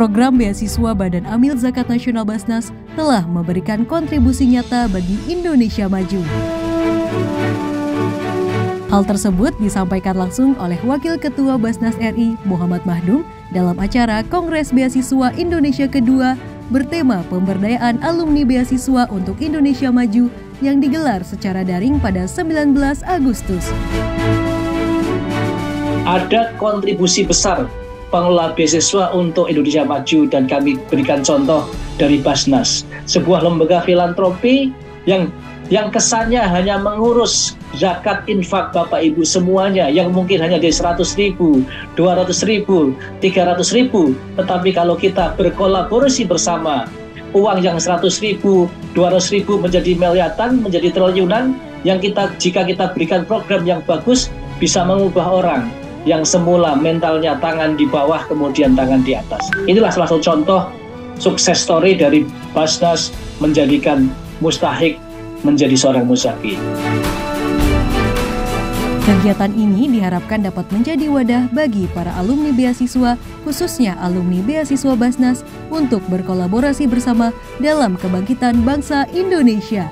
Program beasiswa Badan Amil Zakat Nasional Basnas telah memberikan kontribusi nyata bagi Indonesia maju. Hal tersebut disampaikan langsung oleh Wakil Ketua Basnas RI Muhammad Mahdum dalam acara Kongres Beasiswa Indonesia kedua bertema pemberdayaan alumni beasiswa untuk Indonesia Maju yang digelar secara daring pada 19 Agustus. Ada kontribusi besar pengelola beasiswa untuk Indonesia Maju dan kami berikan contoh dari Basnas, sebuah lembaga filantropi yang yang kesannya hanya mengurus zakat infak Bapak Ibu semuanya yang mungkin hanya di 100 ribu, 200 ribu, 300 ribu. Tetapi kalau kita berkolaborasi bersama, uang yang 100 ribu, 200 ribu menjadi miliaran, menjadi triliunan, yang kita jika kita berikan program yang bagus bisa mengubah orang yang semula mentalnya tangan di bawah kemudian tangan di atas. Inilah salah satu contoh sukses story dari Basnas menjadikan mustahik menjadi seorang muzaki. Kegiatan ini diharapkan dapat menjadi wadah bagi para alumni beasiswa, khususnya alumni beasiswa Basnas, untuk berkolaborasi bersama dalam kebangkitan bangsa Indonesia.